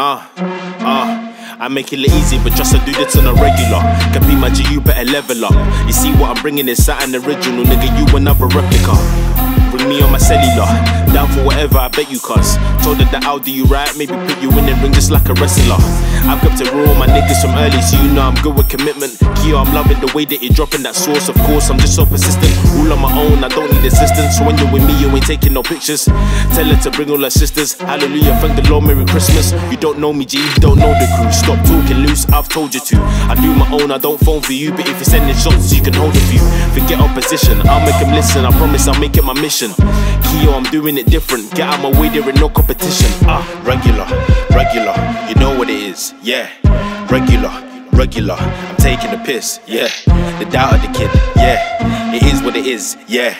Uh, uh. I make it look easy, but just to do this on a regular. Can be my G, you better level up. You see what I'm bringing is something original, nigga. You another replica. Me on my cellular, down for whatever, I bet you cuz. Told her that I'll do you right, maybe put you in the ring just like a wrestler. I've kept it real, my niggas from early, so you know I'm good with commitment. Kia, I'm loving the way that you're dropping that sauce, of course, I'm just so persistent. All on my own, I don't need assistance. So when you're with me, you ain't taking no pictures. Tell her to bring all her sisters. Hallelujah, thank the Lord, Merry Christmas. You don't know me, G, don't know the crew. Stop talking loose, I've told you to. I do my own, I don't phone for you, but if you're sending shots, you can hold a few. Forget opposition, I'll make them listen, I promise I'll make it my mission. Kio, I'm doing it different. Get out my way, there ain't no competition. Ah, regular, regular, you know what it is, yeah. Regular, regular, I'm taking the piss, yeah. The doubt of the kid, yeah. It is what it is, yeah.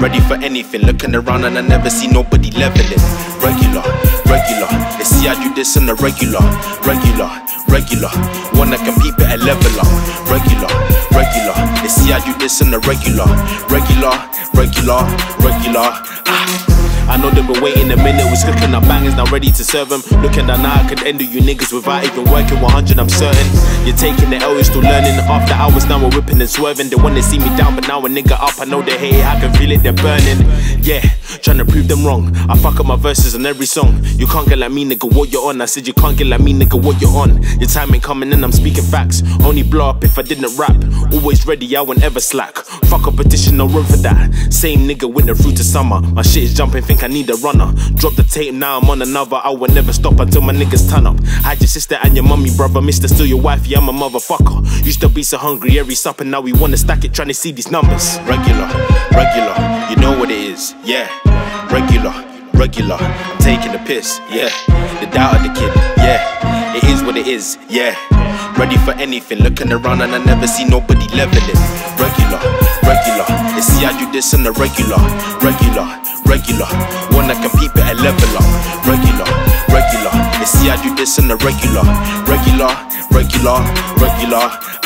Ready for anything, looking around and I never see nobody leveling. Regular, regular, they see I do this on the regular, regular, regular. Wanna compete, better level up. Regular, regular, they see I do this on the regular, regular, regular, regular. I know they've been waiting a minute, was cooking up bangers, now ready to serve them. Looking that now I could end you niggas without even working 100, I'm certain. You're taking the L, you're still learning. After hours, now we're whipping and swerving. They wanna see me down, but now a nigga up, I know they hate it, I can feel it, they're burning. Yeah, trying to prove them wrong. I fuck up my verses on every song. You can't get like me, nigga, what you're on. I said you can't get like me, nigga, what you're on. Your time ain't coming and I'm speaking facts. Only blow up if I didn't rap. Always ready, I won't ever slack. Fuck a petition, no room for that. Same nigga winter through to summer. My shit is jumping, think I need a runner. Drop the tape, now I'm on another. I will never stop until my niggas turn up. Hide your sister and your mummy, brother. Mister, still your wife, yeah, I'm a motherfucker. Used to be so hungry every supper, now we wanna stack it, trying to see these numbers. Regular, regular, you know what it is, yeah. Regular, regular, I'm taking the piss, yeah. The doubt of the kid, yeah. It is what it is, yeah. Ready for anything, looking around and I never see nobody leveling. Regular, regular, they see I do this on the regular, regular, regular. Wanna compete, better level up. Regular, regular, they see I do this in the regular, regular, regular, regular.